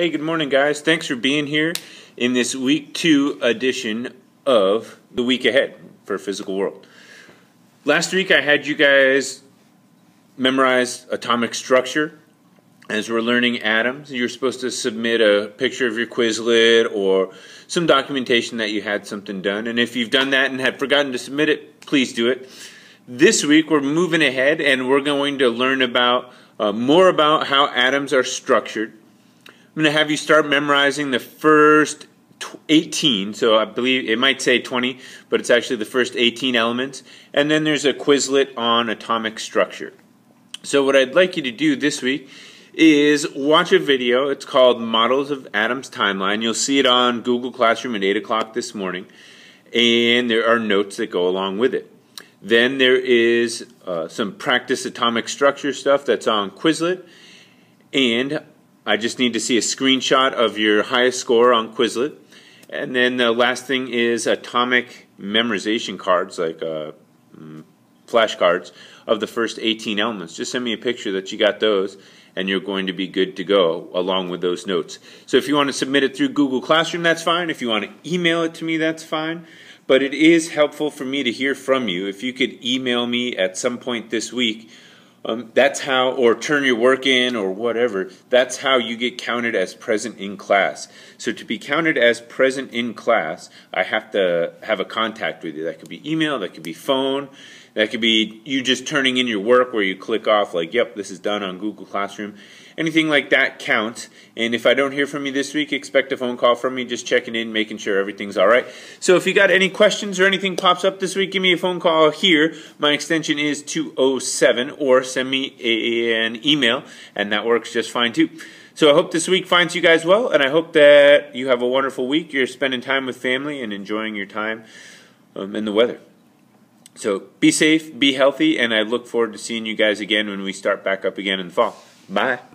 Hey, good morning, guys. Thanks for being here in this week two edition of the week ahead for Physical World. Last week, I had you guys memorize atomic structure as we're learning atoms. You're supposed to submit a picture of your Quizlet or some documentation that you had something done. And if you've done that and have forgotten to submit it, please do it. This week, we're moving ahead and we're going to learn about uh, more about how atoms are structured I'm going to have you start memorizing the first 18, so I believe it might say 20, but it's actually the first 18 elements. And then there's a Quizlet on atomic structure. So what I'd like you to do this week is watch a video. It's called Models of Atoms Timeline. You'll see it on Google Classroom at 8 o'clock this morning. And there are notes that go along with it. Then there is uh, some practice atomic structure stuff that's on Quizlet. And I just need to see a screenshot of your highest score on Quizlet. And then the last thing is atomic memorization cards, like uh, mm, flashcards, of the first 18 elements. Just send me a picture that you got those, and you're going to be good to go along with those notes. So if you want to submit it through Google Classroom, that's fine. If you want to email it to me, that's fine. But it is helpful for me to hear from you. If you could email me at some point this week, um, that's how, or turn your work in or whatever, that's how you get counted as present in class. So to be counted as present in class, I have to have a contact with you. That could be email, that could be phone, that could be you just turning in your work where you click off like, yep, this is done on Google Classroom. Anything like that counts. And if I don't hear from you this week, expect a phone call from me, just checking in, making sure everything's all right. So if you got any questions or anything pops up this week, give me a phone call here. My extension is 207 or send me a, an email and that works just fine too. So I hope this week finds you guys well and I hope that you have a wonderful week. You're spending time with family and enjoying your time um, in the weather. So be safe, be healthy, and I look forward to seeing you guys again when we start back up again in the fall. Bye.